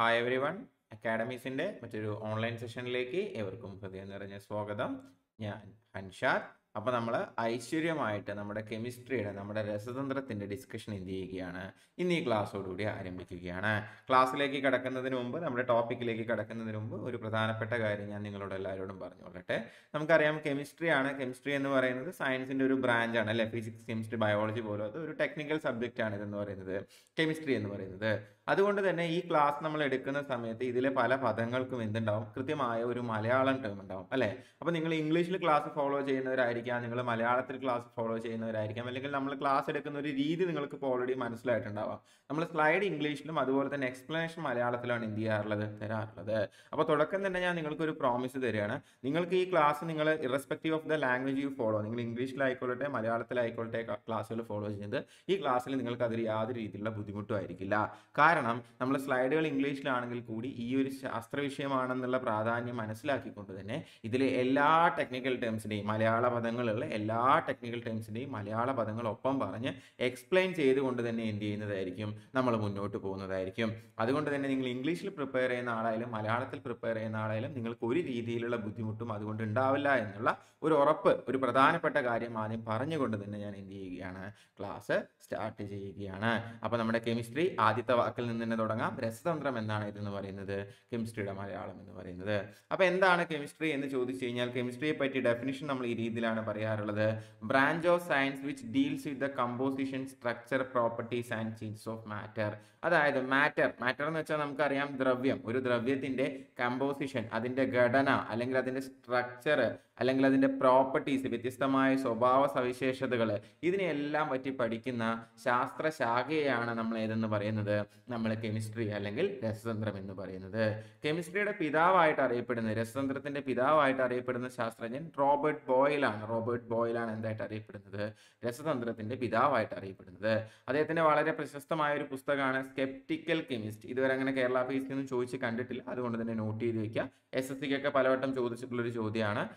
Hi every one അക്കാഡമീസിന്റെ മറ്റൊരു online സെഷനിലേക്ക് ഏവർക്കും ഹൃദയം നിറഞ്ഞ സ്വാഗതം. ഞാൻ ഹൻഷാദ് അപ്പോൾ നമ്മൾ ഐശ്വര്യമായിട്ട് നമ്മുടെ കെമിസ്ട്രിയുടെ നമ്മുടെ രസതന്ത്രത്തിന്റെ ഡിസ്കഷൻ എന്ത് ചെയ്യുകയാണ്? ഇന്ന് ഈ ക്ലാസ്സോടുകൂടി ആരംഭിക്കുകയാണ്. ക്ലാസ്സിലേക്ക് കിടക്കുന്നതിന് മുമ്പ് നമ്മുടെ ടോപ്പിക്കിലേക്ക് കിടക്കുന്നതിന് മുമ്പ് ഒരു പ്രധാനപ്പെട്ട കാര്യം ഞാൻ നിങ്ങളോട് എല്ലാവരോടും പറഞ്ഞുകൊള്ളട്ടെ. നമുക്കറിയാം കെമിസ്ട്രിയാണ് കെമിസ്ട്രി എന്ന് പറയുന്നത് സയൻസിന്റെ ഒരു ബ്രാഞ്ചാണ് അല്ലെ? ഫിസിക്സ് കെമിസ്ട്രി ബയോളജി പോലത്തെ ഒരു ടെക്നിക്കൽ സബ്ജക്റ്റ് ആണ് ഇതെന്ന് പറയുന്നത്. കെമിസ്ട്രി എന്ന് പറയുന്നത്. അതുകൊണ്ട് തന്നെ ഈ ക്ലാസ് നമ്മൾ എടുക്കുന്ന സമയത്ത് ഇതിലെ പല പദങ്ങൾക്കും എന്തുണ്ടാവും? കൃത്യമായ ഒരു മലയാളം ടേം ഉണ്ടാവും അല്ലേ? അപ്പോൾ നിങ്ങൾ ഇംഗ്ലീഷിൽ ക്ലാസ് ഫോളോ ചെയ്യുന്നവരായിരിക്കാം നിങ്ങൾ മലയാളത്തിൽ ക്ലാസ് ഫോളോ ചെയ്യുന്നവരായിരിക്കാം അല്ലെങ്കിൽ നമ്മൾ ക്ലാസ് എടുക്കുന്ന ഒരു രീതി നിങ്ങൾക്ക് ഇപ്പോൾ ഓൾറെഡി മനസ്സിലായിട്ടുണ്ടാവാം. നമ്മൾ സ്ലൈഡ് ഇംഗ്ലീഷിലും അതുപോലെ തന്നെ എക്സ്പ്ലനേഷൻ മലയാളത്തിലാണ് എന്ത് ചെയ്യാറുള്ളത്? തരാറുള്ളത്. അപ്പോൾ തുടക്കം തന്നെ ഞാൻ നിങ്ങൾക്ക് ഒരു പ്രോമിസ് തരികയാണ്. നിങ്ങൾക്ക് ഈ ക്ലാസ് നിങ്ങൾ irrespective of the language you follow നിങ്ങൾ ഇംഗ്ലീഷിലായിക്കോട്ടെ മലയാളത്തിലായിക്കോട്ടെ ക്ലാസ്സുകൾ ഫോളോ ചെയ്യുന്നത് ഈ ക്ലാസ്സിൽ നിങ്ങൾക്ക് അതിൽ യാതൊരു രീതിയിലുള്ള ബുദ്ധിമുട്ടും ആയിരിക്കില്ല. കാരണം നമ്മൾ സ്ലൈഡുകൾ ഇംഗ്ലീഷിലാണെങ്കിൽ കൂടി ഈ ഒരു ശാസ്ത്ര വിഷയമാണെന്നുള്ള പ്രാധാന്യം മനസ്സിലാക്കിക്കൊണ്ട് തന്നെ ഇതിലെ എല്ലാ ടെക്നിക്കൽ ടേംസിന്റെയും മലയാള പദങ്ങളുള്ള എല്ലാ ടെക്നിക്കൽ ടേംസിന്റെയും മലയാള പദങ്ങളൊപ്പം പറഞ്ഞ് എക്സ്പ്ലെയിൻ ചെയ്തുകൊണ്ട് തന്നെ എന്ത് ചെയ്യുന്നതായിരിക്കും? നമ്മൾ മുന്നോട്ട് പോകുന്നതായിരിക്കും. അതുകൊണ്ട് തന്നെ നിങ്ങൾ ഇംഗ്ലീഷിൽ പ്രിപ്പയർ ചെയ്യുന്ന ആളായാലും മലയാളത്തിൽ പ്രിപ്പയർ ചെയ്യുന്ന ആളായാലും നിങ്ങൾക്ക് ഒരു രീതിയിലുള്ള ബുദ്ധിമുട്ടും അതുകൊണ്ട് ഉണ്ടാവില്ല എന്നുള്ള ഒരു ഉറപ്പ് ഒരു പ്രധാനപ്പെട്ട കാര്യം ആദ്യം പറഞ്ഞുകൊണ്ട് തന്നെ ഞാൻ എന്ത് ചെയ്യുകയാണ്? ക്ലാസ് സ്റ്റാർട്ട് ചെയ്യുകയാണ്. അപ്പോൾ നമ്മുടെ കെമിസ്ട്രി ആദ്യത്തെ വാക്കിൽ നിന്ന് തന്നെ തുടങ്ങാം. രസതന്ത്രം എന്നാണ് ഇതെന്ന് പറയുന്നത്? കെമിസ്ട്രിയുടെ മലയാളം എന്ന് പറയുന്നത്. അപ്പോൾ എന്താണ് കെമിസ്ട്രി എന്ന് ചോദിച്ചു കഴിഞ്ഞാൽ കെമിസ്ട്രിയെ പറ്റി ഡെഫിനിഷൻ നമ്മൾ ഈ രീതിയിലാണ് പറയാറുള്ളത്. Branch of science which deals with the composition structure properties and changes of matter അതായത് മാറ്റർ മാറ്റർ എന്ന് വെച്ചാൽ നമുക്കറിയാം ദ്രവ്യം. ഒരു ദ്രവ്യത്തിന്റെ കമ്പോസിഷൻ അതിന്റെ ഘടന അല്ലെങ്കിൽ അതിന്റെ സ്ട്രക്ചർ അല്ലെങ്കിൽ അതിന്റെ പ്രോപ്പർട്ടീസ് വ്യത്യസ്തമായ സ്വഭാവ സവിശേഷതകൾ ഇതിനെല്ലാം പറ്റി പഠിക്കുന്ന ശാസ്ത്രശാഖയാണ് നമ്മൾ ഏതെന്ന് പറയുന്നത്? നമ്മൾ കെമിസ്ട്രി അല്ലെങ്കിൽ രസതന്ത്രം എന്ന് പറയുന്നത്. കെമിസ്ട്രിയുടെ പിതാവായിട്ട് അറിയപ്പെടുന്ന രസതന്ത്രത്തിന്റെ പിതാവായിട്ട് അറിയപ്പെടുന്ന ശാസ്ത്രജ്ഞൻ റോബർട്ട് ബോയിലാണ്. റോബർട്ട് ബോയിലാണ് എന്തായിട്ട് അറിയപ്പെടുന്നത്? രസതന്ത്രത്തിന്റെ പിതാവായിട്ട് അറിയപ്പെടുന്നത്. അദ്ദേഹത്തിന്റെ വളരെ പ്രശസ്തമായ ഒരു പുസ്തകമാണ് സ്കെപ്റ്റിക്കൽ കെമിസ്റ്റ് ഇതുവരെ അങ്ങനെ കേരള പി എസ് ഒന്നും ചോദിച്ച് കണ്ടിട്ടില്ല. അതുകൊണ്ട് തന്നെ നോട്ട് ചെയ്ത് വെക്കുക എസ് എസ് സിക്കൊക്കെ പലവട്ടം ചോദിച്ചിട്ടുള്ളൊരു ചോദ്യമാണ്.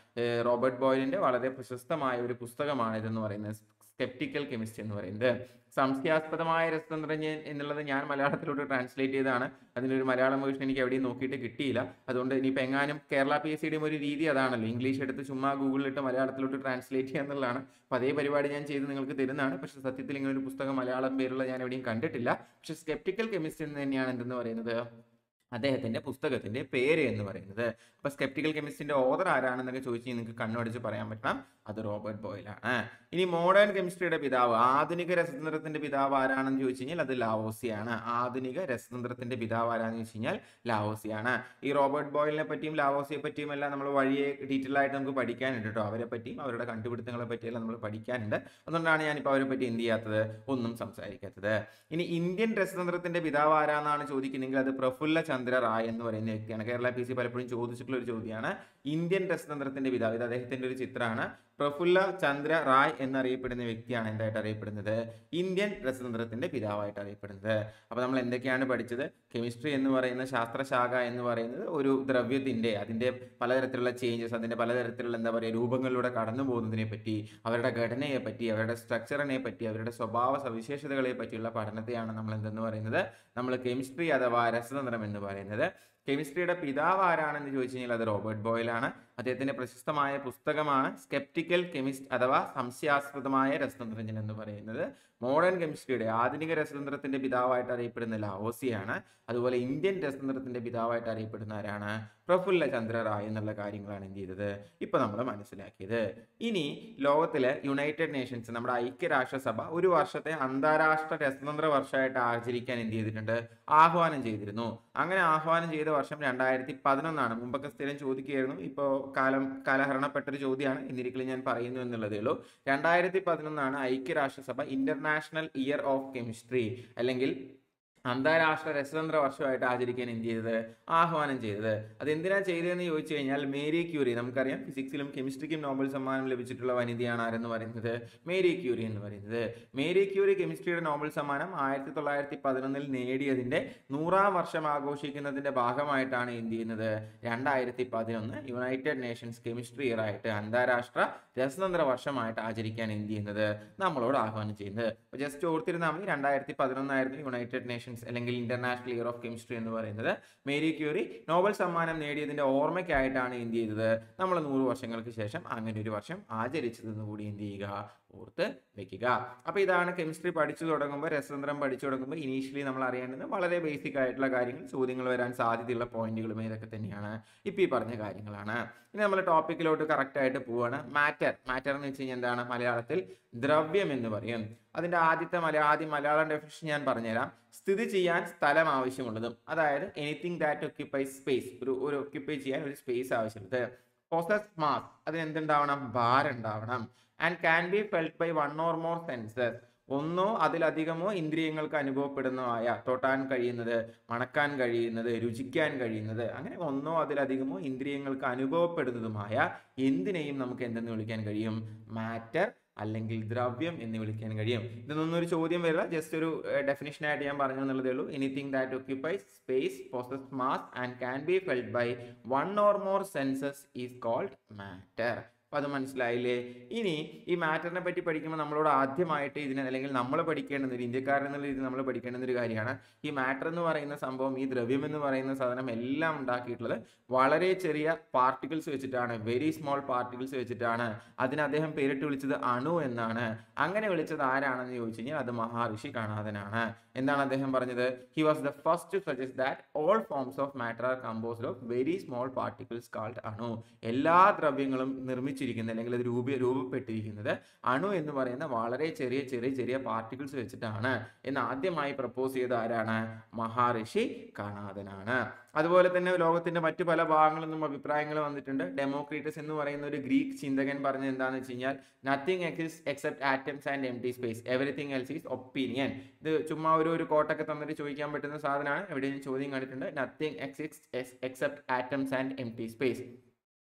റോബർട്ട് ബോയിലിന്റെ വളരെ പ്രശസ്തമായ ഒരു പുസ്തകമാണ് ഇതെന്ന് പറയുന്നത് സ്കെപ്റ്റിക്കൽ കെമിസ്ട്രി എന്ന് പറയുന്നത്. സംശയാസ്പദമായ രസതന്ത്രജ്ഞൻ എന്നുള്ളത് ഞാൻ മലയാളത്തിലോട്ട് ട്രാൻസ്ലേറ്റ് ചെയ്താണ് അതിനൊരു മലയാളം വേർഷൻ എനിക്ക് എവിടെയും നോക്കിയിട്ട് കിട്ടിയില്ല. അതുകൊണ്ട് ഇനിയിപ്പോൾ എങ്ങാനും കേരള പി എസ് സിയുടെയും ഒരു രീതി അതാണല്ലോ. ഇംഗ്ലീഷ് എടുത്ത് ചുമ്മാ ഗൂഗിളിലിട്ട് മലയാളത്തിലോട്ട് ട്രാൻസ്ലേറ്റ് ചെയ്യുക എന്നുള്ളതാണ്. അപ്പോൾ അതേ പരിപാടി ഞാൻ ചെയ്ത് നിങ്ങൾക്ക് തരുന്നതാണ്. പക്ഷെ സത്യത്തിൽ ഇങ്ങനെ ഒരു പുസ്തകം മലയാളം പേരുള്ള ഞാൻ എവിടെയും കണ്ടിട്ടില്ല. പക്ഷേ സ്കെപ്റ്റിക്കൽ കെമിസ്ട്രി എന്ന് തന്നെയാണ് എന്തെന്ന് പറയുന്നത്? അദ്ദേഹത്തിന്റെ പുസ്തകത്തിന്റെ പേര് എന്ന് പറയുന്നത്. അപ്പൊ സ്കെപ്റ്റിക്കൽ കെമിസ്ട്രിന്റെ ഓതർ ആരാണെന്നൊക്കെ ചോദിച്ചു നിങ്ങൾക്ക് കണ്ണടിച്ച് പറയാൻ പറ്റണം. അത് റോബർട്ട് ബോയിലാണ് ഇനി മോഡേൺ കെമിസ്ട്രിയുടെ പിതാവ് ആധുനിക രസതന്ത്രത്തിന്റെ പിതാവ് ആരാണെന്ന് ചോദിച്ചു കഴിഞ്ഞാൽ അത് ലാവോസിയാണ് ആധുനിക രസതന്ത്രത്തിന്റെ പിതാവ് ആരാന്ന് ചോദിച്ചു കഴിഞ്ഞാൽ ലാവോസിയാണ് ഈ റോബർട്ട് ബോയിലിനെ പറ്റിയും ലാവോസിയെ പറ്റിയും എല്ലാം നമ്മൾ വഴിയെ ഡീറ്റെയിൽ ആയിട്ട് നമുക്ക് പഠിക്കാനുണ്ട് കേട്ടോ. അവരെ പറ്റിയും അവരുടെ കണ്ടുപിടുത്തങ്ങളെ പറ്റിയെല്ലാം നമ്മൾ പഠിക്കാനുണ്ട്. അതുകൊണ്ടാണ് ഞാനിപ്പോൾ അവരെ പറ്റി എന്ത് ചെയ്യാത്തത്? ഒന്നും സംസാരിക്കാത്തത്. ഇനി ഇന്ത്യൻ രസതന്ത്രത്തിന്റെ പിതാവ് ആരാന്നാണ് ചോദിക്കുന്നെങ്കിൽ അത് പ്രഫുല്ല ചന്ദ്ര റായ് എന്ന് പറയുന്ന വ്യക്തിയാണ് കേരള പി സി പലപ്പോഴും ചോദിച്ചിട്ടുള്ള ഒരു ചോദ്യമാണ്. ഇന്ത്യൻ രസതന്ത്രത്തിന്റെ പിതാവ്. ഇത് അദ്ദേഹത്തിന്റെ ഒരു ചിത്രമാണ്. പ്രഫുല്ല ചന്ദ്ര റായ് എന്നറിയപ്പെടുന്ന വ്യക്തിയാണ് എന്തായിട്ട് അറിയപ്പെടുന്നത്? ഇന്ത്യൻ രസതന്ത്രത്തിന്റെ പിതാവായിട്ട് അറിയപ്പെടുന്നത്. അപ്പോൾ നമ്മൾ എന്തൊക്കെയാണ് പഠിച്ചത്? കെമിസ്ട്രി എന്ന് പറയുന്ന ശാസ്ത്രശാഖ എന്ന് പറയുന്നത് ഒരു ദ്രവ്യത്തിന്റെ അതിന്റെ പലതരത്തിലുള്ള ചേഞ്ചസ് അതിന്റെ പലതരത്തിലുള്ള എന്താ പറയുക രൂപങ്ങളിലൂടെ കടന്നു പോകുന്നതിനെ പറ്റി അവരുടെ ഘടനയെ പറ്റി അവരുടെ സ്ട്രക്ചറിനെ പറ്റി അവരുടെ സ്വഭാവ സവിശേഷതകളെ പറ്റിയുള്ള പഠനത്തെയാണ് നമ്മൾ എന്തെന്ന് പറയുന്നത്? നമ്മൾ കെമിസ്ട്രി അഥവാ രസതന്ത്രം എന്ന് പറയുന്നത്. കെമിസ്ട്രിയുടെ പിതാവ് ആരാണെന്ന് ചോദിച്ചു കഴിഞ്ഞാൽ അത് റോബർട്ട് ബോയിലാണ്. അദ്ദേഹത്തിന്റെ പ്രശസ്തമായ പുസ്തകമാണ് സ്കെപ്റ്റിക്കൽ കെമിസ്റ്റ് അഥവാ സംശയാസ്പദമായ രസതന്ത്രജ്ഞൻ എന്ന് പറയുന്നത്. മോഡേൺ കെമിസ്ട്രിയുടെ ആധുനിക രസതന്ത്രത്തിന്റെ പിതാവായിട്ട് അറിയപ്പെടുന്ന ലാവോസിയാണ് അതുപോലെ ഇന്ത്യൻ രസതന്ത്രത്തിന്റെ പിതാവായിട്ട് അറിയപ്പെടുന്ന ആരാണ്? പ്രഫുല്ല ചന്ദ്ര റായ് എന്നുള്ള കാര്യങ്ങളാണ് എന്ത് ചെയ്തത്? ഇപ്പൊ നമ്മൾ മനസ്സിലാക്കിയത്. ഇനി ലോകത്തിലെ യുണൈറ്റഡ് നേഷൻസ് നമ്മുടെ ഐക്യരാഷ്ട്രസഭ ഒരു വർഷത്തെ അന്താരാഷ്ട്ര രസതന്ത്ര വർഷമായിട്ട് ആചരിക്കാൻ എന്ത് ചെയ്തിട്ടുണ്ട്? ആഹ്വാനം ചെയ്തിരുന്നു. അങ്ങനെ ആഹ്വാനം ചെയ്ത വർഷം രണ്ടായിരത്തി പതിനൊന്നാണ്. മുമ്പൊക്കെ സ്ഥിരം ചോദിക്കുകയായിരുന്നു. ഇപ്പോൾ കാലം കാലഹരണപ്പെട്ടൊരു ചോദ്യമാണ് എന്നിരിക്കലും ഞാൻ പറയുന്നു എന്നുള്ളതേ ഉള്ളൂ. രണ്ടായിരത്തി പതിനൊന്നാണ് ഐക്യരാഷ്ട്രസഭ ഇന്റർനാഷണൽ ഇയർ ഓഫ് കെമിസ്ട്രി അല്ലെങ്കിൽ അന്താരാഷ്ട്ര രസതന്ത്ര വർഷമായിട്ട് ആചരിക്കാൻ എന്ത് ചെയ്തത്? ആഹ്വാനം ചെയ്തത്. അത് എന്തിനാ ചെയ്തതെന്ന് ചോദിച്ചു കഴിഞ്ഞാൽ മേരി ക്യൂറി നമുക്കറിയാം ഫിസിക്സിലും കെമിസ്ട്രിക്കും നോബൽ സമ്മാനം ലഭിച്ചിട്ടുള്ള വനിതയാണ് ആരെന്ന് പറയുന്നത്? മേരി ക്യൂറി എന്ന് പറയുന്നത്. മേരി ക്യൂറി കെമിസ്ട്രിയുടെ നോബൽ സമ്മാനം ആയിരത്തി തൊള്ളായിരത്തി പതിനൊന്നിൽ നേടിയതിന്റെ നൂറാം വർഷം ആഘോഷിക്കുന്നതിന്റെ ഭാഗമായിട്ടാണ് എന്ത് ചെയ്യുന്നത്? രണ്ടായിരത്തി പതിനൊന്ന് യുണൈറ്റഡ് നേഷൻസ് കെമിസ്ട്രി ഇയർ ആയിട്ട് അന്താരാഷ്ട്ര രസതന്ത്ര വർഷമായിട്ട് ആചരിക്കാൻ എന്ത് ചെയ്യുന്നത്? നമ്മളോട് ആഹ്വാനം ചെയ്യുന്നത്. ജസ്റ്റ് ഓർത്തിരുന്നാൽ മതി രണ്ടായിരത്തി പതിനൊന്നായിരുന്നു യുണൈറ്റഡ് നേഷൻസ് സെലിബ്രേഷൻസ് അല്ലെങ്കിൽ ഇന്റർനാഷണൽ ഇയർ ഓഫ് കെമിസ്ട്രി എന്ന് പറയുന്നത്. മേരി ക്യൂറി നോബൽ സമ്മാനം നേടിയതിന്റെ ഓർമ്മയ്ക്കായിട്ടാണ് എന്ത് ചെയ്തത്? നമ്മൾ നൂറ് വർഷങ്ങൾക്ക് ശേഷം അങ്ങനെ ഒരു വർഷം ആചരിച്ചതെന്ന് കൂടി എന്ത് ചെയ്യുക? ഓർത്ത് വെക്കുക. അപ്പൊ ഇതാണ് കെമിസ്ട്രി പഠിച്ചു തുടങ്ങുമ്പോൾ രസതന്ത്രം പഠിച്ചു തുടങ്ങുമ്പോൾ ഇനീഷ്യലി നമ്മൾ അറിയേണ്ടത് വളരെ ബേസിക് ആയിട്ടുള്ള കാര്യങ്ങൾ ചോദ്യങ്ങൾ വരാൻ സാധ്യതയുള്ള പോയിന്റുകളും ഇതൊക്കെ തന്നെയാണ് ഇപ്പൊ ഈ പറഞ്ഞ കാര്യങ്ങളാണ്. ഇനി നമ്മൾ ടോപ്പിക്കിലോട്ട് കറക്റ്റ് ആയിട്ട് പോവാണ്. മാറ്റർ മാറ്റർ എന്ന് വെച്ച് കഴിഞ്ഞാൽ എന്താണ്? മലയാളത്തിൽ ദ്രവ്യം എന്ന് പറയും. അതിന്റെ ആദ്യത്തെ മല ആദ്യം മലയാളം ഡെഫിനിഷൻ ഞാൻ പറഞ്ഞുതരാം. സ്ഥിതി ചെയ്യാൻ സ്ഥലം ആവശ്യമുള്ളതും. അതായത് എനിത്തിങ് ദാറ്റ് ഒക്യുപ്പൈ സ്പേസ് ഒരു ഒരു ഒക്യുപ്പൈ ചെയ്യാൻ ഒരു സ്പേസ് ആവശ്യമുള്ളത്. പോസസ് മാസ് അതിന് എന്തുണ്ടാവണം? ഭാരം ഉണ്ടാവണം. And can be felt by one or more senses ഒന്നോ അതിലധികമോ ഇന്ദ്രിയങ്ങൾക്ക് അനുഭവപ്പെടുന്നതായ തൊട്ടാൻ കഴിയുന്നത് മണക്കാൻ കഴിയുന്നത് രുചിക്കാൻ കഴിയുന്നത് അങ്ങനെ ഒന്നോ അതിലധികമോ ഇന്ദ്രിയങ്ങൾക്ക് അനുഭവപ്പെടുന്നതുമായ എന്തിനേയും നമുക്ക് എന്തെന്ന് വിളിക്കാൻ കഴിയും? മാറ്റർ അല്ലെങ്കിൽ ദ്രവ്യം എന്ന് വിളിക്കാൻ കഴിയും. ഇതൊന്നും ഒരു ചോദ്യം വരില്ല. ജസ്റ്റ് ഒരു ഡെഫിനിഷൻ ആയിട്ട് ഞാൻ പറഞ്ഞു എന്നുള്ളതേ ഉള്ളൂ. Anything that occupies space possesses mass and can be felt by one or more senses is called matter അപ്പൊ അത് മനസ്സിലായില്ലേ? ഇനി ഈ മാറ്ററിനെ പറ്റി പഠിക്കുമ്പോൾ നമ്മളോട് ആദ്യമായിട്ട് ഇതിനെ അല്ലെങ്കിൽ നമ്മൾ പഠിക്കേണ്ടുന്ന ഒരു ഇന്ത്യക്കാരൻ എന്നുള്ള നമ്മൾ പഠിക്കേണ്ടുന്ന ഒരു കാര്യമാണ്. ഈ മാറ്റർ എന്ന് പറയുന്ന സംഭവം ഈ ദ്രവ്യം എന്ന് പറയുന്ന സാധനം എല്ലാം ഉണ്ടാക്കിയിട്ടുള്ളത് വളരെ ചെറിയ പാർട്ടിക്കിൾസ് വെച്ചിട്ടാണ്. വെരി സ്മോൾ പാർട്ടിക്കിൾസ് വെച്ചിട്ടാണ്. അതിന് അദ്ദേഹം പേരിട്ട് വിളിച്ചത് അണു എന്നാണ്. അങ്ങനെ വിളിച്ചത് ആരാണെന്ന് ചോദിച്ചു കഴിഞ്ഞാൽ അത് മഹാഋഷി കാണാതനാണ്. എന്താണ് അദ്ദേഹം പറഞ്ഞത്? He was the first to suggest that all forms of matter are composed of very small particles called അണു. എല്ലാ ദ്രവ്യങ്ങളും നിർമ്മിച്ചിരിക്കുന്നത് അല്ലെങ്കിൽ അത് രൂപ രൂപപ്പെട്ടിരിക്കുന്നത് അണു എന്ന് പറയുന്ന വളരെ ചെറിയ ചെറിയ ചെറിയ പാർട്ടിക്കിൾസ് വെച്ചിട്ടാണ്. എന്ന് ആദ്യമായി പ്രപ്പോസ് ചെയ്ത ആരാണ്? മഹാഋഷി കണാദനാണ് അതുപോലെ തന്നെ ലോകത്തിന്റെ മറ്റു പല ഭാഗങ്ങളിൽ നിന്നും അഭിപ്രായങ്ങൾ വന്നിട്ടുണ്ട്. ഡെമോക്രീറ്റസ് എന്ന് പറയുന്ന ഒരു ഗ്രീക്ക് ചിന്തകൻ പറഞ്ഞത് എന്താണെന്ന് വെച്ച് കഴിഞ്ഞാൽ nothing exists except atoms and empty space everything else is opinion ഇത് ചുമ്മാ ഒരു ഒരു കോട്ടൊക്കെ തന്നിട്ട് ചോദിക്കാൻ പറ്റുന്ന സാധനമാണ്. എവിടെയും ചോദ്യം കണ്ടിട്ടുണ്ട്. Nothing exists except atoms and empty space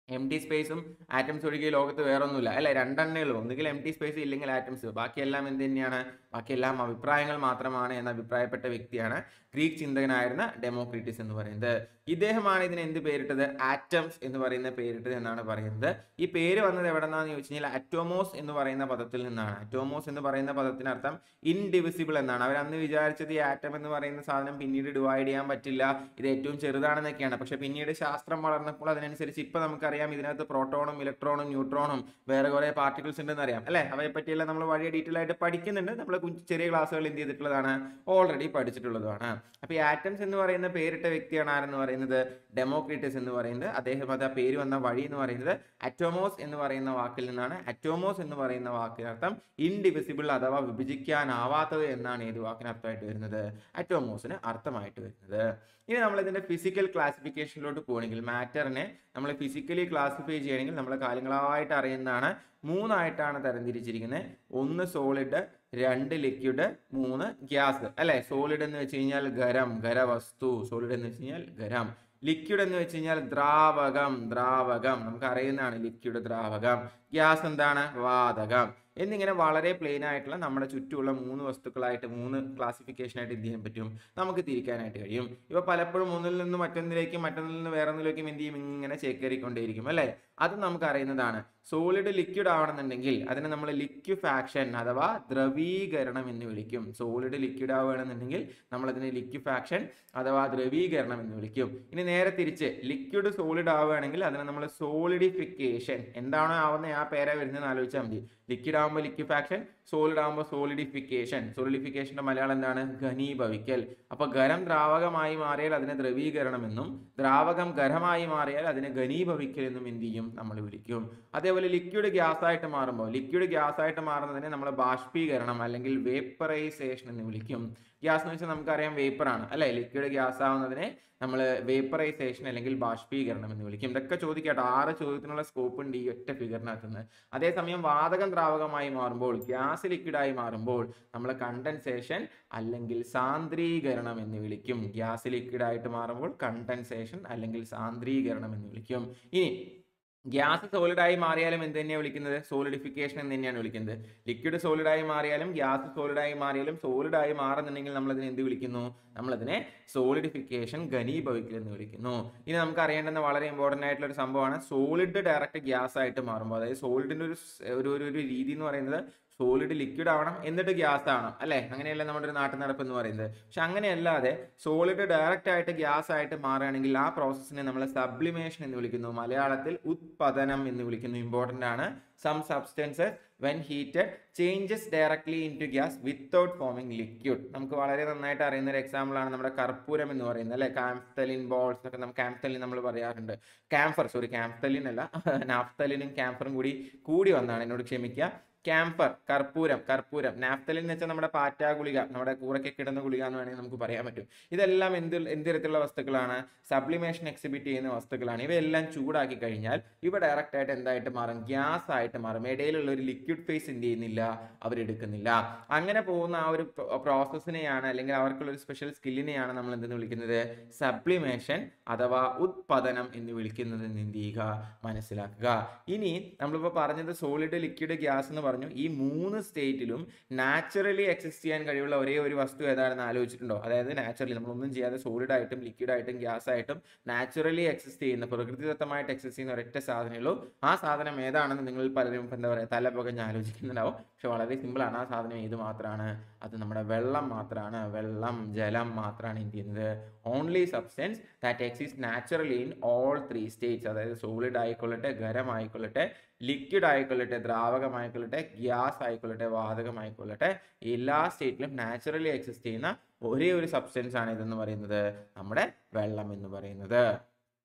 empty സ്പേസും ആറ്റംസ് ഒഴികെ ലോകത്ത് വേറൊന്നുമില്ല. അല്ലെ? രണ്ടെണ്ണേ ഉള്ളൂ. ഒന്നുകിൽ എം ടി സ്പേസ് ഇല്ലെങ്കിൽ ആറ്റംസ് ബാക്കിയെല്ലാം എന്ത് തന്നെയാണ്? ബാക്കിയെല്ലാം അഭിപ്രായങ്ങൾ മാത്രമാണ് എന്ന് അഭിപ്രായപ്പെട്ട വ്യക്തിയാണ് ഗ്രീക്ക് ചിന്തകനായിരുന്ന ഡെമോക്രിറ്റിസ് എന്ന് പറയുന്നത്. ഇദ്ദേഹമാണ് ഇതിന് എന്ത് പേരിട്ടത്? ആറ്റംസ് എന്ന് പറയുന്ന പേരിട്ടത് എന്നാണ് പറയുന്നത്. ഈ പേര് വന്നത് എവിടെന്നാന്ന് ചോദിച്ചു കഴിഞ്ഞാൽ അറ്റോമോസ് എന്ന് പറയുന്ന പദത്തിൽ നിന്നാണ്. അറ്റോമോസ് എന്ന് പറയുന്ന പദത്തിനർത്ഥം ഇൻഡിവിസിബിൾ എന്നാണ്. അവർ അന്ന് വിചാരിച്ചത് ഈ ആറ്റം എന്ന് പറയുന്ന സാധനം പിന്നീട് ഡിവൈഡ് ചെയ്യാൻ പറ്റില്ല. ഇത് ഏറ്റവും ചെറുതാണെന്നൊക്കെയാണ്. പക്ഷെ പിന്നീട് ശാസ്ത്രം വളർന്നപ്പോൾ അതിനനുസരിച്ച് ഇപ്പൊ നമുക്കറിയാം ഇതിനകത്ത് പ്രോട്ടോണും ഇലക്ട്രോണും ന്യൂട്രോണും വേറെ കുറെ പാർട്ടിക്കിൾസ് ഉണ്ടെന്ന് അറിയാം. അല്ലെ? അവയെ പറ്റിയെല്ലാം നമ്മൾ വലിയ ഡീറ്റെയിൽ ആയിട്ട് പഠിക്കുന്നുണ്ട്. നമ്മൾ ചെറിയ ക്ലാസ്സുകൾ എന്ത് ചെയ്തിട്ടുള്ളതാണ് ഓൾറെഡി പഠിച്ചിട്ടുള്ളതുമാണ്. അപ്പോൾ ഈ ആറ്റംസ് എന്ന് പറയുന്ന പേരിട്ട വ്യക്തിയാണ് ആരെന്ന് പറയുന്നത്? ഡെമോക്രീറ്റസ് എന്ന് പറയുന്നത്. അദ്ദേഹം അത് ആ പേര് വന്ന വഴി എന്ന് പറയുന്നത് അറ്റോമോസ് എന്ന് പറയുന്ന വാക്കിൽ നിന്നാണ്. അറ്റോമോസ് എന്ന് പറയുന്ന വാക്കിനർത്ഥം ഇൻഡിവിസിബിൾ അഥവാ വിഭജിക്കാനാവാത്തത് എന്നാണ് ഏത് വാക്കിനർത്ഥമായിട്ട് വരുന്നത്? അറ്റോമോസിന് അർത്ഥമായിട്ട് വരുന്നത്. ഇനി നമ്മൾ ഇതിന്റെ ഫിസിക്കൽ ക്ലാസിഫിക്കേഷനിലോട്ട് പോകണമെങ്കിൽ മാറ്ററിനെ നമ്മൾ ഫിസിക്കലി ക്ലാസിഫൈ ചെയ്യണമെങ്കിൽ നമ്മൾ കാലങ്ങളായിട്ട് അറിയുന്നതാണ് മൂന്നായിട്ടാണ് തരംതിരിച്ചിരിക്കുന്നത്. ഒന്ന് സോളിഡ് രണ്ട് ലിക്വിഡ് മൂന്ന് ഗ്യാസ് അല്ലെ? സോളിഡ് എന്ന് വെച്ച് കഴിഞ്ഞാൽ ഖരം ഖരവസ്തു. സോളിഡ് എന്ന് വെച്ച് കഴിഞ്ഞാൽ ഖരം ലിക്വിഡ് എന്ന് വെച്ച് കഴിഞ്ഞാൽ ദ്രാവകം ദ്രാവകം. നമുക്ക് അറിയുന്നതാണ് ലിക്വിഡ് ദ്രാവകം. ഗ്യാസ് എന്താണ്? വാതകം. എന്നിങ്ങനെ വളരെ പ്ലെയിൻ ആയിട്ടുള്ള നമ്മുടെ ചുറ്റുമുള്ള മൂന്ന് വസ്തുക്കളായിട്ട് മൂന്ന് ക്ലാസിഫിക്കേഷനായിട്ട് എന്ത് ചെയ്യാൻ പറ്റും? നമുക്ക് തിരിക്കാനായിട്ട് കഴിയും. ഇപ്പൊ പലപ്പോഴും ഒന്നിൽ നിന്ന് മറ്റൊന്നിലേക്കും മറ്റൊന്നിൽ നിന്ന് വേറൊന്നിലേക്കും എന്ത് ചെയ്യും? ഇങ്ങനെ ചേക്കേറിക്കൊണ്ടേയിരിക്കും അല്ലെ? അത് നമുക്ക് അറിയുന്നതാണ്. സോളിഡ് ലിക്വിഡ് ആവണമെന്നുണ്ടെങ്കിൽ അതിനെ നമ്മൾ ലിക്വിഫാക്ഷൻ അഥവാ ദ്രവീകരണം എന്ന് വിളിക്കും. സോളിഡ് ലിക്വിഡ് ആവുകയാണെന്നുണ്ടെങ്കിൽ നമ്മൾ അതിനെ ലിക്വിഫാക്ഷൻ അഥവാ ദ്രവീകരണം എന്ന് വിളിക്കും. ഇനി നേരെ തിരിച്ച് ലിക്വിഡ് സോളിഡ് ആവുകയാണെങ്കിൽ അതിനെ നമ്മൾ സോളിഡിഫിക്കേഷൻ എന്താണോ ആവുന്നത് ആ പേരെ വരുന്നതെന്ന് ആലോചിച്ചാൽ മതി. ലിക്വിഡ് ആകുമ്പോൾ ലിക്വിഫാക്ഷൻ സോളിഡ് ആകുമ്പോൾ സോളിഡിഫിക്കേഷൻ സോളിഡിഫിക്കേഷന്റെ മലയാളം എന്താണ്? ഘനീഭവിക്കൽ. അപ്പോൾ ഖരം ദ്രാവകമായി മാറിയാൽ അതിനെ ദ്രവീകരണമെന്നും ദ്രാവകം ഖരമായി മാറിയാൽ അതിനെ ഘനീഭവിക്കൽ എന്നും എന്ത് ചെയ്യും? നമ്മൾ വിളിക്കും. അതേപോലെ ലിക്വിഡ് ഗ്യാസ് ആയിട്ട് മാറുമ്പോൾ ലിക്വിഡ് ഗ്യാസ് ആയിട്ട് മാറുന്നതിനെ നമ്മൾ ബാഷ്പീകരണം അല്ലെങ്കിൽ വേപ്പറൈസേഷൻ എന്ന് വിളിക്കും. ഗ്യാസ് എന്ന് വെച്ചാൽ നമുക്കറിയാം വേപ്പറാണ് അല്ലേ? ലിക്വിഡ് ഗ്യാസ് ആവുന്നതിനെ നമ്മൾ വേപ്പറൈസേഷൻ അല്ലെങ്കിൽ ബാഷ്പീകരണം എന്ന് വിളിക്കും. ഇതൊക്കെ ചോദിക്കട്ടെ. ആറ് ചോദ്യത്തിനുള്ള സ്കോപ്പ് ഉണ്ട് ഈ ഒറ്റ ഫിഗറിനകത്തുനിന്ന് അതേസമയം വാതകം ദ്രാവകമായി മാറുമ്പോൾ ഗ്യാസ് ലിക്വിഡായി മാറുമ്പോൾ നമ്മൾ കണ്ടൻസേഷൻ അല്ലെങ്കിൽ സാന്ദ്രീകരണം എന്ന് വിളിക്കും. ഗ്യാസ് ലിക്വിഡായിട്ട് മാറുമ്പോൾ കണ്ടൻസേഷൻ അല്ലെങ്കിൽ സാന്ദ്രീകരണം എന്ന് വിളിക്കും. ഇനി ഗ്യാസ് സോളിഡായി മാറിയാലും എന്ത് തന്നെയാണ് വിളിക്കുന്നത്? സോളിഡിഫിക്കേഷൻ എന്ന് തന്നെയാണ് വിളിക്കുന്നത്. ലിക്വിഡ് സോളിഡായി മാറിയാലും ഗ്യാസ് സോളിഡായി മാറിയാലും സോളിഡായി മാറുന്നുണ്ടെങ്കിൽ നമ്മൾ അതിനെ എന്ത് വിളിക്കുന്നു? നമ്മളതിനെ സോളിഡിഫിക്കേഷൻ ഘനീഭവിക്കൽ എന്ന് വിളിക്കുന്നു. ഇനി നമുക്ക് അറിയേണ്ടുന്ന വളരെ ഇമ്പോർട്ടന്റ് ആയിട്ടുള്ള ഒരു സംഭവമാണ് സോളിഡ് ഡയറക്റ്റ് ഗ്യാസ് ആയിട്ട് മാറുമ്പോൾ. അതായത് സോളിഡിന്റെ ഒരു ഒരു ഒരു രീതി എന്ന് പറയുന്നത് സോളിഡ് ലിക്വിഡ് ആവണം എന്നിട്ട് ഗ്യാസ് ആവണം അല്ലേ? അങ്ങനെയല്ലേ നമ്മുടെ ഒരു നാട്ടു നടപ്പ് എന്ന് പറയുന്നത്. പക്ഷെ അങ്ങനെയല്ലാതെ സോളിഡ് ഡയറക്റ്റ് ആയിട്ട് ഗ്യാസ് ആയിട്ട് മാറുകയാണെങ്കിൽ ആ പ്രോസസ്സിനെ നമ്മൾ സബ്ലിമേഷൻ എന്ന് വിളിക്കുന്നു. മലയാളത്തിൽ ഉത്പതനം എന്ന് വിളിക്കുന്നു. ഇമ്പോർട്ടന്റ് ആണ്. Some substances when heated changes directly into gas without forming liquid നമുക്ക് വളരെ നന്നായിട്ട് അറിയുന്ന ഒരു എക്സാമ്പിൾ ആണ് നമ്മുടെ കർപ്പൂരം എന്ന് പറയുന്നത് അല്ലെ? കാംഫ്തലിൻ ബോൾസ് ഒക്കെ നമുക്ക് കാംഫ്തലിൻ നമ്മൾ പറയാറുണ്ട്. ക്യാംഫർ സോറി ക്യാംഫ്തലിൻ അല്ല നാഫ്തലിനും ക്യാംഫറും കൂടി കൂടി വന്നാണ്. എന്നോട് ക്ഷമിക്കുക. ക്യാംഫർ കർപ്പൂരം കർപ്പൂരം. നാഫ്തലിൻ എന്ന് വെച്ചാൽ നമ്മുടെ പാറ്റ ഗുളിക നമ്മുടെ കൂറയ്ക്കൊക്കെ കിടന്ന ഗുളിക എന്ന് വേണമെങ്കിൽ നമുക്ക് പറയാൻ പറ്റും. ഇതെല്ലാം എന്ത് എന്ത് തരത്തിലുള്ള വസ്തുക്കളാണ്? സബ്ലിമേഷൻ എക്സിബിറ്റ് ചെയ്യുന്ന വസ്തുക്കളാണ്. ഇവയെല്ലാം ചൂടാക്കി കഴിഞ്ഞാൽ ഇവ ഡയറക്റ്റ് ആയിട്ട് എന്തായിട്ട് മാറും? ഗ്യാസ് ആയിട്ട് മാറും. ഇടയിലുള്ള ഒരു ലിക്വിഡ് ഫേസ് എന്ത് ചെയ്യുന്നില്ല? അവരെടുക്കുന്നില്ല അങ്ങനെ പോകുന്ന ആ ഒരു പ്രോസസ്സിനെയാണ് അല്ലെങ്കിൽ അവർക്കുള്ള ഒരു സ്പെഷ്യൽ സ്കില്ലിനെയാണ് നമ്മൾ എന്തെന്ന് വിളിക്കുന്നത്? സബ്ലിമേഷൻ അഥവാ ഉത്പതനം എന്ന് വിളിക്കുന്നത് എന്ത് ചെയ്യുക? മനസ്സിലാക്കുക. ഇനി നമ്മളിപ്പോൾ പറഞ്ഞത് സോളിഡ് ലിക്വിഡ് ഗ്യാസ് എന്ന് പറഞ്ഞു ഈ മൂന്ന് സ്റ്റേറ്റിലും നാച്ചുറലി എക്സിസ്റ്റ് ചെയ്യാൻ കഴിവുള്ള ഒരേ ഒരു വസ്തു ഏതാണെന്ന് ആലോചിച്ചിട്ടുണ്ടോ? അതായത് നാച്ചുറലി നമ്മളൊന്നും ചെയ്യാതെ സോളിഡ് ആയിട്ടും ലിക്വിഡ് ആയിട്ടും ഗ്യാസ് ആയിട്ടും നാച്ചുറലി എക്സിസ്റ്റ് ചെയ്യുന്ന പ്രകൃതിദത്തമായിട്ട് എക്സിസ്റ്റ് ചെയ്യുന്ന ഒരൊറ്റ സാധനമുള്ളൂ ആ സാധനം ഏതാണെന്ന് നിങ്ങൾ പലരും എന്താ പറയുക തല പുകഞ്ഞ് ആലോചിക്കുന്നുണ്ടാവും. പക്ഷെ വളരെ സിമ്പിളാണ് ആ സാധനം ഏത് മാത്രമാണ്? അത് നമ്മുടെ വെള്ളം മാത്രമാണ്. വെള്ളം ജലം മാത്രമാണ് എന്ത് ചെയ്യുന്നത്? Only substance that exist naturally in all three states അതായത് സോളിഡ് ആയിക്കൊള്ളട്ടെ ഖരം ആയിക്കൊള്ളട്ടെ ലിക്വിഡ് ആയിക്കൊള്ളട്ടെ ദ്രാവകമായിക്കൊള്ളട്ടെ ഗ്യാസ് ആയിക്കൊള്ളട്ടെ വാതകമായിക്കൊള്ളട്ടെ എല്ലാ സ്റ്റേറ്റിലും നാച്ചുറലി എക്സിസ്റ്റ് ചെയ്യുന്ന ഒരേ ഒരു സബ്സ്റ്റൻസ് ആണ് ഇതെന്ന് പറയുന്നത്. നമ്മുടെ വെള്ളം എന്ന് പറയുന്നത്.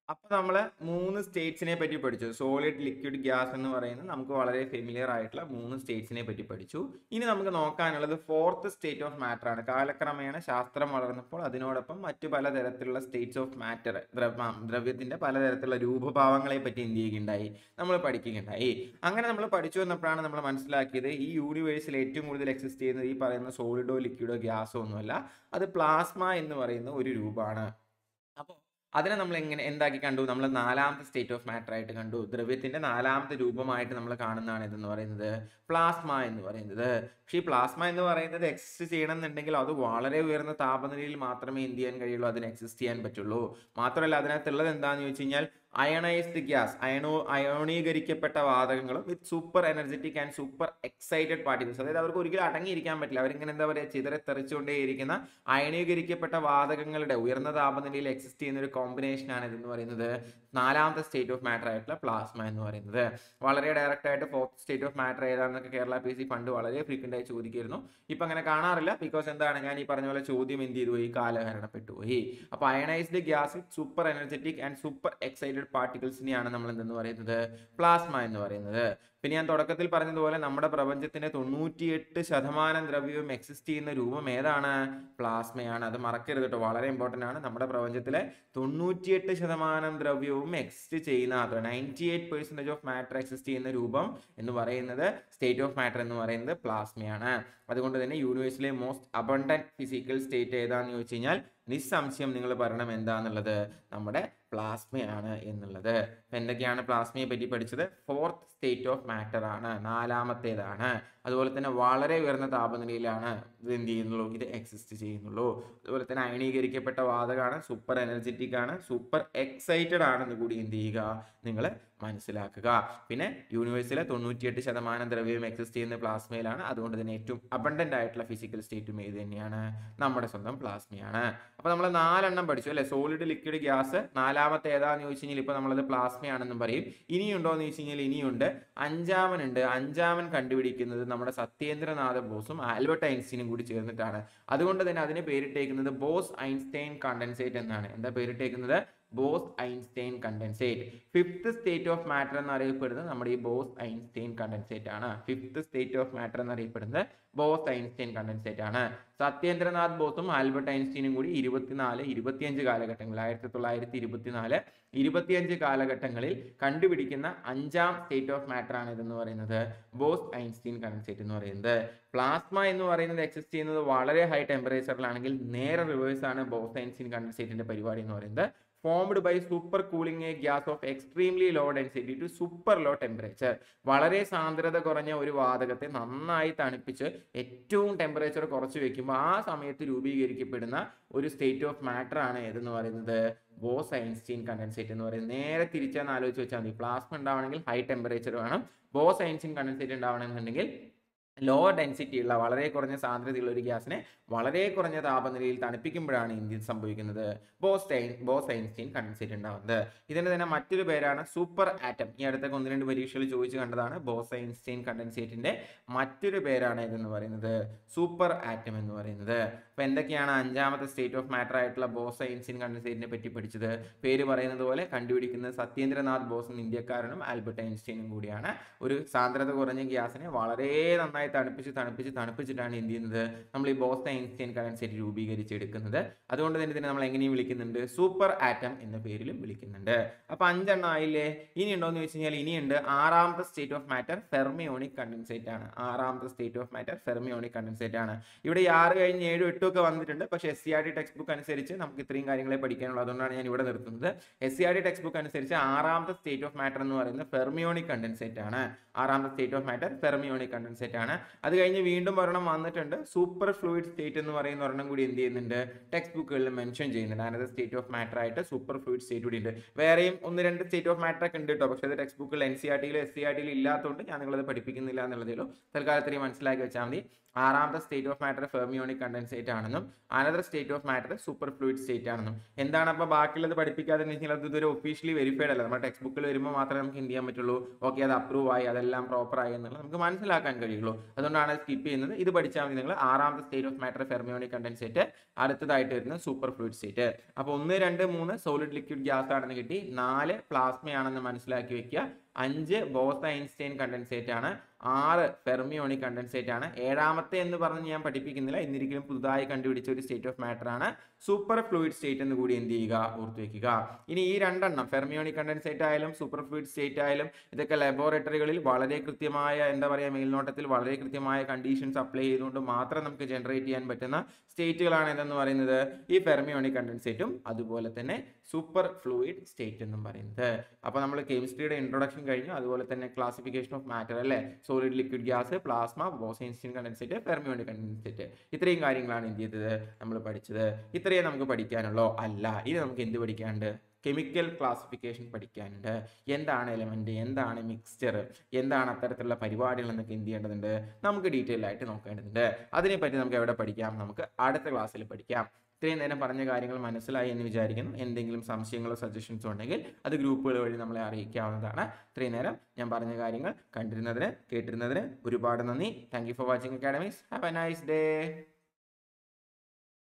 അപ്പൊ നമ്മൾ മൂന്ന് സ്റ്റേറ്റ്സിനെ പറ്റി പഠിച്ചു. സോളിഡ് ലിക്വിഡ് ഗ്യാസ് എന്ന് പറയുന്നത് നമുക്ക് വളരെ ഫെമിലിയർ ആയിട്ടുള്ള മൂന്ന് സ്റ്റേറ്റ്സിനെ പറ്റി പഠിച്ചു. ഇനി നമുക്ക് നോക്കാനുള്ളത് ഫോർത്ത് സ്റ്റേറ്റ് ഓഫ് മാറ്റർ ആണ് കാലക്രമേണ ശാസ്ത്രം വളർന്നപ്പോൾ അതിനോടൊപ്പം മറ്റു പലതരത്തിലുള്ള സ്റ്റേറ്റ്സ് ഓഫ് മാറ്റർ ദ്രവ്യത്തിന്റെ പലതരത്തിലുള്ള രൂപഭാവങ്ങളെ പറ്റി എന്ത് ചെയ്യുകയുണ്ടായി? നമ്മൾ പഠിക്കുകയുണ്ടായി. അങ്ങനെ നമ്മൾ പഠിച്ചു വന്നപ്പോഴാണ് നമ്മൾ മനസ്സിലാക്കിയത് ഈ യൂണിവേഴ്സിൽ ഏറ്റവും കൂടുതൽ എക്സിസ്റ്റ് ചെയ്യുന്നത് ഈ പറയുന്ന സോളിഡോ ലിക്വിഡോ ഗ്യാസോ ഒന്നുമല്ല. അത് പ്ലാസ്മ എന്ന് പറയുന്ന ഒരു രൂപമാണ്. അപ്പോൾ അതിനെ നമ്മൾ എങ്ങനെ എന്താക്കി കണ്ടു? നമ്മൾ നാലാമത്തെ സ്റ്റേറ്റ് ഓഫ് മാറ്റർ ആയിട്ട് കണ്ടു. ദ്രവ്യത്തിന്റെ നാലാമത്തെ രൂപമായിട്ട് നമ്മൾ കാണുന്നതാണ് ഇതെന്ന് പറയുന്നത്. പ്ലാസ്മ എന്ന് പറയുന്നത്. പക്ഷേ ഈ പ്ലാസ്മ എന്ന് പറയുന്നത് എക്സിസ്റ്റ് ചെയ്യണമെന്നുണ്ടെങ്കിൽ അത് വളരെ ഉയർന്ന താപനിലയിൽ മാത്രമേ എന്ത് ചെയ്യാൻ കഴിയുള്ളൂ? അതിന് എക്സിസ്റ്റ് ചെയ്യാൻ പറ്റുള്ളൂ. മാത്രമല്ല അതിനകത്തുള്ളത് എന്താണെന്ന് ചോദിച്ചു കഴിഞ്ഞാൽ അയണൈസ്ഡ് ഗ്യാസ് അയണോ അയോണീകരിക്കപ്പെട്ട വാതകങ്ങളും with super energetic and super excited particles അതായത് അവർക്ക് ഒരിക്കലും അടങ്ങിയിരിക്കാൻ പറ്റില്ല. അവരിങ്ങനെ എന്താ പറയുക ചിതറത്തെറിച്ചുകൊണ്ടേയിരിക്കുന്ന അയണീകരിക്കപ്പെട്ട വാതകങ്ങളുടെ ഉയർന്ന താപനിലയിൽ എക്സിസ്റ്റ് ചെയ്യുന്ന ഒരു കോമ്പിനേഷൻ ആണ് ഇതെന്ന് പറയുന്നത് നാലാമത്തെ സ്റ്റേറ്റ് ഓഫ് മാറ്റർ ആയിട്ടുള്ള പ്ലാസ്മ എന്ന് പറയുന്നത്. വളരെ ഡയറക്റ്റ് ആയിട്ട് ഫോർത്ത് സ്റ്റേറ്റ് ഓഫ് മാറ്റർ ഏതാണെന്നൊക്കെ കേരള പി സി പണ്ട് വളരെ ഫ്രീക്വന്റ് ആയി ചോദിക്കായിരുന്നു ഇപ്പം അങ്ങനെ കാണാറില്ല ബിക്കോസ് എന്താണ്? ഞാൻ ഈ പറഞ്ഞ പോലെ ചോദ്യം എന്ത് ചെയ്തു പോയി? കാലഹരണപ്പെട്ടു പോയി. അപ്പോൾ ionised gas super energetic and super excited പാർട്ടിക്കിൾസിനെയാണ് നമ്മൾ എന്തെന്ന് പറയുന്നത്? പ്ലാസ്മ എന്ന് പറയുന്നത്. പിന്നെ ഞാൻ തുടക്കത്തിൽ പറഞ്ഞതുപോലെ നമ്മുടെ പ്രപഞ്ചത്തിന്റെ തൊണ്ണൂറ്റിയെട്ട് ശതമാനം ദ്രവ്യവും എക്സിസ്റ്റ് ചെയ്യുന്ന രൂപം ഏതാണ്? പ്ലാസ്മയാണ്. അത് മറക്കരുത് കേട്ടോ. വളരെ ഇമ്പോർട്ടന്റ് ആണ്. നമ്മുടെ പ്രപഞ്ചത്തിലെ തൊണ്ണൂറ്റിയെട്ട് ശതമാനം ദ്രവ്യവും എക്സിസ്റ്റ് ചെയ്യുന്ന ninety eight percentage of matter exist ചെയ്യുന്ന രൂപം എന്ന് പറയുന്നത് സ്റ്റേറ്റ് ഓഫ് മാറ്റർ എന്ന് പറയുന്നത് പ്ലാസ്മയാണ്. അതുകൊണ്ട് തന്നെ യൂണിവേഴ്സിലെ മോസ്റ്റ് അബണ്ടന്റ് ഫിസിക്കൽ സ്റ്റേറ്റ് ഏതാണെന്ന് ചോദിച്ചു കഴിഞ്ഞാൽ നിസ്സംശയം നിങ്ങൾ പറയണം എന്താണെന്നുള്ളത് നമ്മുടെ പ്ലാസ്മയാണ് എന്നുള്ളത്. എന്തൊക്കെയാണ് പ്ലാസ്മയെ പറ്റി പഠിച്ചത്? ഫോർത്ത് സ്റ്റേറ്റ് ഓഫ് മാറ്റർ ആണ് നാലാമത്തേതാണ്. അതുപോലെ തന്നെ വളരെ ഉയർന്ന താപനിലയിലാണ് ഇത് എന്ത് ചെയ്യുന്നുള്ളൂ? ഇത് എക്സിസ്റ്റ് ചെയ്യുന്നുള്ളൂ. അതുപോലെ തന്നെ അയണീകരിക്കപ്പെട്ട വാതകമാണ് സൂപ്പർ എനർജറ്റിക് ആണ് സൂപ്പർ എക്സൈറ്റഡ് ആണെന്ന് കൂടി എന്ത് ചെയ്യുക? നിങ്ങൾ മനസ്സിലാക്കുക. പിന്നെ യൂണിവേഴ്സിലെ തൊണ്ണൂറ്റിയെട്ട് ശതമാനം ദ്രവ്യം എക്സിസ്റ്റ് ചെയ്യുന്ന പ്ലാസ്മയിലാണ്. അതുകൊണ്ട് തന്നെ ഏറ്റവും അബണ്ടന്റ് ആയിട്ടുള്ള ഫിസിക്കൽ സ്റ്റേറ്റും ഏത് തന്നെയാണ്. നമ്മുടെ സ്വന്തം പ്ലാസ്മയാണ്. അപ്പോൾ നമ്മൾ നാലെണ്ണം പഠിച്ചു അല്ലേ? സോളിഡ് ലിക്വിഡ് ഗ്യാസ് നാലാമത്തെ ഏതാന്ന് ചോദിച്ചു കഴിഞ്ഞാൽ ഇപ്പൊ നമ്മളത് പ്ലാസ്മയാണെന്നും പറയും. ഇനിയുണ്ടോ എന്ന് ചോദിച്ചു കഴിഞ്ഞാൽ ഇനിയുണ്ട്. അഞ്ചാമനുണ്ട്. അഞ്ചാമൻ കണ്ടുപിടിക്കുന്നത് നമ്മുടെ സത്യേന്ദ്രനാഥ ബോസും ആൽബർട്ട് ഐൻസ്റ്റീനും കൂടി ചേർന്നിട്ടാണ്. അതുകൊണ്ട് തന്നെ അതിന് പേരിട്ടേക്കുന്നത് ബോസ് ഐൻസ്റ്റൈൻ കണ്ടൻസേറ്റ് എന്നാണ്. എന്താ പേരിട്ടേക്കുന്നത്? Bose Einstein condensate. Fifth state of matter എന്നറിയപ്പെടുന്നത് നമ്മുടെ ഈ ബോസ് ഐൻസ്റ്റൈൻ കണ്ടൻസേറ്റ് ആണ്. ഫിഫ്ത്ത് സ്റ്റേറ്റ് ഓഫ് മാറ്റർ എന്നറിയപ്പെടുന്നത് ബോസ് ഐൻസ്റ്റൈൻ കണ്ടൻസേറ്റ് ആണ്. സത്യേന്ദ്രനാഥ് ബോസും ആൽബർട്ട് ഐൻസ്റ്റീനും കൂടി ഇരുപത്തിനാല് ഇരുപത്തിയഞ്ച് കാലഘട്ടങ്ങളിൽ ആയിരത്തി തൊള്ളായിരത്തി ഇരുപത്തിനാല് ഇരുപത്തിയഞ്ച് കാലഘട്ടങ്ങളിൽ കണ്ടുപിടിക്കുന്ന അഞ്ചാം സ്റ്റേറ്റ് ഓഫ് മാറ്റർ ആണ് ഇതെന്ന് പറയുന്നത്. ബോസ് ഐൻസ്റ്റീൻ കണ്ടൻസേറ്റ് എന്ന് പറയുന്നത്. പ്ലാസ്മ എന്ന് പറയുന്നത് എക്സിസ്റ്റ് ചെയ്യുന്നത് വളരെ ഹൈ ടെമ്പറേച്ചറിലാണെങ്കിൽ നേരെ റിവേഴ്സ് ആണ് ബോസ് ഐൻസ്റ്റീൻ കണ്ടൻസേറ്റിന്റെ പരിപാടി എന്ന് പറയുന്നത്. Formed by super cooling a gas of extremely low density to super low temperature വളരെ സാന്ദ്രത കുറഞ്ഞ ഒരു വാതകത്തെ നന്നായി തണുപ്പിച്ച് ഏറ്റവും ടെമ്പറേച്ചർ കുറച്ച് വെക്കുമ്പോൾ ആ സമയത്ത് രൂപീകരിക്കപ്പെടുന്ന ഒരു സ്റ്റേറ്റ് ഓഫ് മാറ്റർ ആണ് ഏതെന്ന് പറയുന്നത്? ബോസ് ഐൻസ്റ്റീൻ കണ്ടൻസേറ്റ് എന്ന് പറയുന്നത്. നേരെ തിരിച്ചാന്ന് ആലോചിച്ച് വെച്ചാൽ മതി. പ്ലാസ്മ ഉണ്ടാവണമെങ്കിൽ ഹൈ ടെമ്പറേച്ചർ വേണം. ബോസ് ഐൻസ്റ്റീൻ കണ്ടൻസേറ്റ് ഉണ്ടാവണമെന്നുണ്ടെങ്കിൽ ലോവർ ഡെൻസിറ്റിയുള്ള വളരെ കുറഞ്ഞ സാന്ദ്രതയുള്ള ഒരു ഗ്യാസിനെ വളരെ കുറഞ്ഞ താപനിലയിൽ തണുപ്പിക്കുമ്പോഴാണ് ഇന്ത്യൻ സംഭവിക്കുന്നത്. ബോസ്റ്റൈൻ ബോസ് ഐൻസ്റ്റീൻ കണ്ടൻസേറ്റ് ഉണ്ടാവുന്നത്. ഇതിന്റെ തന്നെ മറ്റൊരു പേരാണ് സൂപ്പർ ആറ്റം ഈ അടുത്ത ഒന്ന് രണ്ട് പരീക്ഷകൾ ചോദിച്ചു കണ്ടതാണ് ബോസ് ഐൻസ്റ്റീൻ കണ്ടൻസേറ്റിന്റെ മറ്റൊരു പേരാണ് ഇതെന്ന് പറയുന്നത്. സൂപ്പർ ആറ്റം എന്ന് പറയുന്നത്. അപ്പോൾ എന്തൊക്കെയാണ് അഞ്ചാമത്തെ സ്റ്റേറ്റ് ഓഫ് മാറ്റർ ആയിട്ടുള്ള ബോസ് ഐൻസ്റ്റീൻ കണ്ടൻസേറ്റിനെ പറ്റി പഠിച്ചത്? പേര് പറയുന്നത് പോലെ കണ്ടുപിടിക്കുന്നത് സത്യേന്ദ്രനാഥ് ബോസ് ഇന്ത്യക്കാരനും ആൽബർട്ട് ഐൻസ്റ്റീനും കൂടിയാണ്. ഒരു സാന്ദ്രത കുറഞ്ഞ ഗ്യാസിനെ വളരെ നന്നായി തണുപ്പിച്ച് തണുപ്പിച്ച് തണുപ്പിച്ചിട്ടാണ് എന്ത് ചെയ്യുന്നത്? നമ്മൾ ഈ ബോസ് ഐൻസ്റ്റൈൻ കറൻസി രൂപീകരിച്ചെടുക്കുന്നത്. അതുകൊണ്ട് തന്നെ ഇതിനെ നമ്മൾ എങ്ങനെയും വിളിക്കുന്നുണ്ട്? സൂപ്പർ ആറ്റം എന്ന പേരിലും വിളിക്കുന്നുണ്ട്. അപ്പൊ അഞ്ചെണ്ണം ആയില്ലേ? ഇനി ഉണ്ടോ എന്ന് വെച്ച് കഴിഞ്ഞാൽ ഇനിയുണ്ട്. ആറാമത്തെ state of matter fermionic condensate ആണ്. ആറാമത്തെ state of matter fermionic condensate ആണ്. ഇവിടെ ആറ് കഴിഞ്ഞ് ഏഴും എട്ടും ഒക്കെ വന്നിട്ടുണ്ട്. പക്ഷേ S C R T text book അനുസരിച്ച് നമുക്ക് ഇത്രയും കാര്യങ്ങളെ പഠിക്കാനുള്ളൂ. അതുകൊണ്ടാണ് ഞാൻ ഇവിടെ നിർത്തുന്നത്. S C R T text book അനുസരിച്ച് ആറാമത്തെ സ്റ്റേറ്റ് ഓഫ് മാറ്റർ എന്ന് പറയുന്നത് ഫെർമിയോണിക് കണ്ടൻസേറ്റ് ആണ്. ആറാമത്തെ state of matter fermionic condensate ആണ്. അത് കഴിഞ്ഞ് വീണ്ടും ഒരെണ്ണം വന്നിട്ടുണ്ട്. സൂപ്പർ ഫ്ലൂയിഡ് സ്റ്റേറ്റ് എന്ന് പറയുന്ന ഒരെണ്ണം കൂടി എന്ത് ചെയ്യുന്നുണ്ട്? ടെക്സ്റ്റ് ബുക്കുകളിൽ മെൻഷൻ ചെയ്യുന്നുണ്ട്. അതിനകത്ത് സ്റ്റേറ്റ് ഓഫ് മാറ്റർ ആയിട്ട് സൂപ്പർ ഫ്ലൂയിഡ് സ്റ്റേറ്റ് കൂടി ഉണ്ട്. വേറെയും ഒന്ന് രണ്ട് സ്റ്റേറ്റ് ഓഫ് മാറ്റർ ഒക്കെ ഉണ്ട് കേട്ടോ. പക്ഷേ അത് ടെക്സ്റ്റ് ബുക്കിൽ എൻ സി ആർ ടിയിലും എസ് സി ആർ ടിയിലും ഇല്ലാത്തതുകൊണ്ട് ഞാൻ നിങ്ങളത് പഠിപ്പിക്കുന്നില്ല എന്നുള്ളതിലോ തൽക്കാലത്തിൽ മനസ്സിലാക്കി വെച്ചാൽ മതി. ആറാമത്തെ state of matter fermionic condensate ആണെന്നും another state of matter super fluid state ആണെന്നും. എന്താണ് അപ്പോൾ ബാക്കിയുള്ളത് പഠിപ്പിക്കാതെ വെച്ചാൽ അത് ഇതുവരെ ഒഫീഷ്യലി വെരിഫൈഡ് അല്ല. നമ്മുടെ ടെക്സ്റ്റ് ബുക്കിൽ വരുമ്പോൾ മാത്രമേ നമുക്ക് എന്ത് ചെയ്യാൻ പറ്റുള്ളൂ? ഓക്കെ അത് അപ്രൂവ് ആയി. അതെല്ലാം പ്രോപ്പർ ആയി എന്നുള്ളത് നമുക്ക് മനസ്സിലാക്കാൻ കഴിയുള്ളൂ. അതുകൊണ്ടാണ് സ്കിപ്പ് ചെയ്യുന്നത്. ഇത് പഠിച്ചാൽ മതി നിങ്ങൾ ആറാമത്തെ state of matter fermionic condensate അടുത്തതായിട്ട് വരുന്ന സൂപ്പർ ഫ്ലൂയിഡ് സ്റ്റേറ്റ് അപ്പോൾ ഒന്ന് രണ്ട് മൂന്ന് സോളിഡ് ലിക്വിഡ് ഗ്യാസ് ആണെന്ന് കിട്ടി. നാല് പ്ലാസ്മയാണെന്ന് മനസ്സിലാക്കി വെക്കുക. അഞ്ച് ബോസ് ഐൻസ്റ്റൈൻ കണ്ടൻസേറ്റ് ആണ്. ആറ് ഫെർമിയോണി കണ്ടൻസേറ്റ് ആണ്. ഏഴാമത്തെ എന്ന് പറഞ്ഞ് ഞാൻ പഠിപ്പിക്കുന്നില്ല. എന്നിരിക്കലും പുതുതായി കണ്ടുപിടിച്ച ഒരു സ്റ്റേറ്റ് ഓഫ് മാറ്റർ ആണ്. സൂപ്പർ ഫ്ലൂയിഡ് സ്റ്റേറ്റ് എന്ന് കൂടി എന്ത് ചെയ്യുക? ഓർത്തുവെക്കുക ഇനി ഈ രണ്ടെണ്ണം ഫെർമിയോണി കണ്ടൻസേറ്റ് ആയാലും സൂപ്പർ ഫ്ലൂയിഡ് സ്റ്റേറ്റ് ആയാലും ഇതൊക്കെ ലബോറട്ടറികളിൽ വളരെ കൃത്യമായ എന്താ പറയുക മേൽനോട്ടത്തിൽ വളരെ കൃത്യമായ കണ്ടീഷൻസ് അപ്ലൈ ചെയ്തുകൊണ്ട് മാത്രം നമുക്ക് ജനറേറ്റ് ചെയ്യാൻ പറ്റുന്ന സ്റ്റേറ്റുകളാണ് ഇതെന്ന് പറയുന്നത്. ഈ ഫെർമിയോണി കണ്ടൻസേറ്റും അതുപോലെ തന്നെ സൂപ്പർ ഫ്ലൂയിഡ് സ്റ്റേറ്റ് എന്നും പറയുന്നത്. അപ്പോൾ നമ്മൾ കെമിസ്ട്രിയുടെ ഇൻട്രൊഡക്ഷൻ കഴിഞ്ഞു. അതുപോലെ തന്നെ ക്ലാസിഫിക്കേഷൻ ഓഫ് മാറ്റർ അല്ലേ? Solid liquid gas plasma Bose Einstein condensate fermionic condensate. ഇത്രയും കാര്യങ്ങളാണ് എന്ത് ചെയ്തത് നമ്മൾ പഠിച്ചത്. ഇത്രയും നമുക്ക് പഠിക്കാനുള്ളോ. അല്ല ഇനി നമുക്ക് എന്ത് പഠിക്കാനുണ്ട്? കെമിക്കൽ ക്ലാസിഫിക്കേഷൻ പഠിക്കാനുണ്ട്. എന്താണ് എലമെന്റ് എന്താണ് മിക്സ്ചർ എന്താണ് അത്തരത്തിലുള്ള പരിപാടികൾ എന്നൊക്കെ എന്ത് ചെയ്യേണ്ടതുണ്ട്? നമുക്ക് ഡീറ്റെയിൽ ആയിട്ട് നോക്കേണ്ടതുണ്ട്. അതിനെപ്പറ്റി നമുക്ക് എവിടെ പഠിക്കാം? നമുക്ക് അടുത്ത ക്ലാസ്സിൽ പഠിക്കാം. ഇത്രയും നേരം പറഞ്ഞ കാര്യങ്ങൾ മനസ്സിലായി എന്ന് വിചാരിക്കുന്നു. എന്തെങ്കിലും സംശയങ്ങളോ സജഷൻസോ ഉണ്ടെങ്കിൽ അത് ഗ്രൂപ്പുകൾ വഴി നമ്മളെ അറിയിക്കാവുന്നതാണ്. ഇത്രയും നേരം ഞാൻ പറഞ്ഞ കാര്യങ്ങൾ കണ്ടിരുന്നതിന് കേട്ടിരുന്നതിന് ഒരുപാട് നന്ദി. Thank for watching academies have a nice day